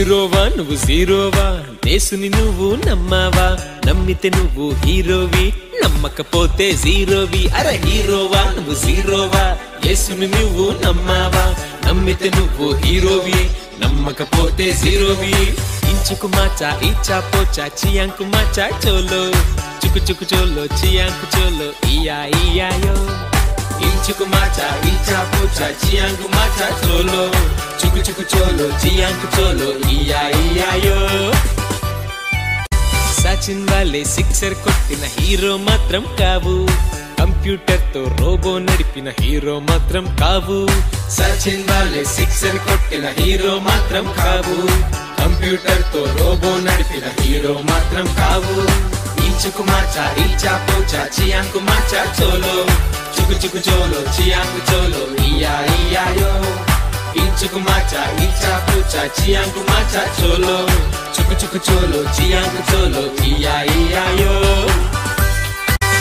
హీరోవా నువ్వు జీరోవా? దేశుని నువ్వు నమ్మావా? నమ్మితే నువ్వు హీరోవి నమ్మకపోతే జీరోవి. అరే హీరోవా నువ్వు జీరోవా? యేసుని నువ్వు నమ్మావా? నమ్మితే నువ్వు హీరోవి నమ్మకపోతే జీరోవి. ఇంచుకు మాచా ఇచ్చా పోచా చియాంకు మాచా చోలో. చుకు చుకు చోలో చియాంకు చోలో ఇయా ఇయాయో. Chukumata మాచా ఇచ్చా mata చియాంకు chuku చోలో cholo చుకు చోలో iya iya yo. సచిన్ వాలే సిక్సర్ కొట్టిన హీరో మాత్రం కావు. కంప్యూటర్తో రోబో నడిపిన హీరో మాత్రం కావు. సచిన్ వాలే సిక్సర్ కొట్టిన హీరో మాత్రం కావు. కంప్యూటర్తో రోబో నడిపిన హీరో మాత్రం కావు. ఇంచుకు మాచా ఇచ్చా పోచా చియాంకు మాచా చోలో చుకు చుకు చియాంకు చోలో ఇయా ఇయాయో ఇంచుకు మాచా ఇచ్చా పూచా చియాంకు మాచా చోలో చుకు చుకు చోలో చియాంకు చోలో ఇయా ఇయాయో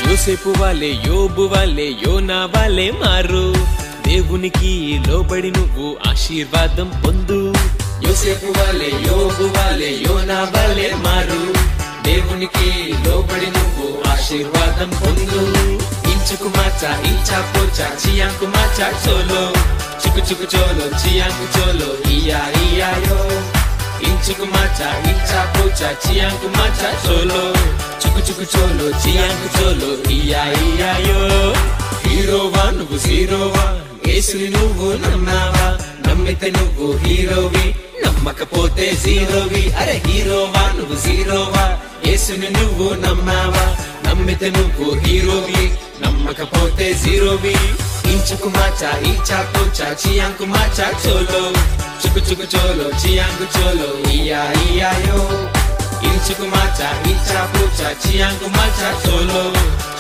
యోసేపు వాలే యోబు వాలే యోనా వాలే మారు దేవునికి లోబడి నువ్వు ఆశీర్వాదం పొందు. యోసేపు వాలే యోబు వాలే యోనా వాలే మారు దేవునికి లోబడి నువ్వు ఆశీర్వాదం పొందు. Chukumata icha pocha ఇంచా macha చియాంకు Chuku chuku cholo, చుకు cholo, iya iya yo. ఇయాయో ఇంచుకు మాచా ఇంచా పోచా చియాంకు మాచా Chuku చుకు చుకు చోలో చియాంకు iya ఇయా ఇయాయో హీరోవా నువ్వు జీరోవా యేసుని నువ్వు నమ్మావా నమ్మితే నువ్వు హీరోవి నమ్మకపోతే జీరోవి అరే హీరోవా నువ్వు జీరోవా యేసుని నువ్వు నమ్మావా నమ్మితే నువ్వు హీరోవి నమ్మకపోతే జీరోవి ఇంచుకు మాచా ఇంచా పోచా చియాంకు మాచా చోలో చుకు చుకు చోలో చియాంకు చోలో ఇయా ఇయాయో ఇంచుకు మాచా ఇంచా పోచా చియాంకు మాచా చోలో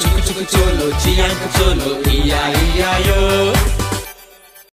చుకు చుకు చోలో చియాంకు చోలో ఇయా ఇయాయో